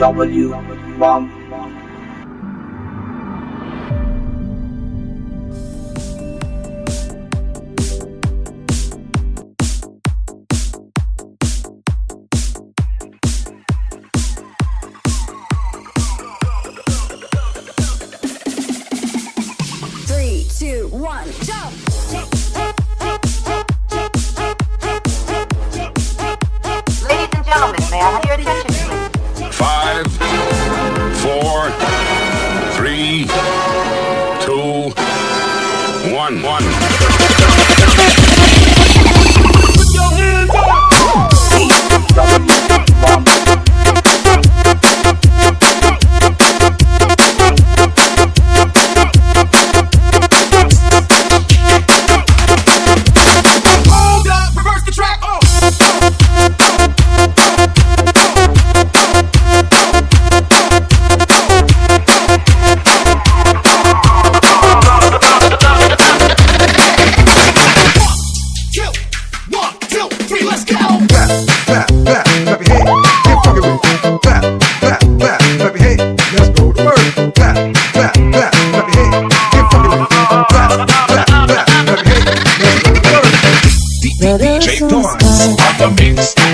W bomb. Three, two, one, jump! Make noise. Bota mix.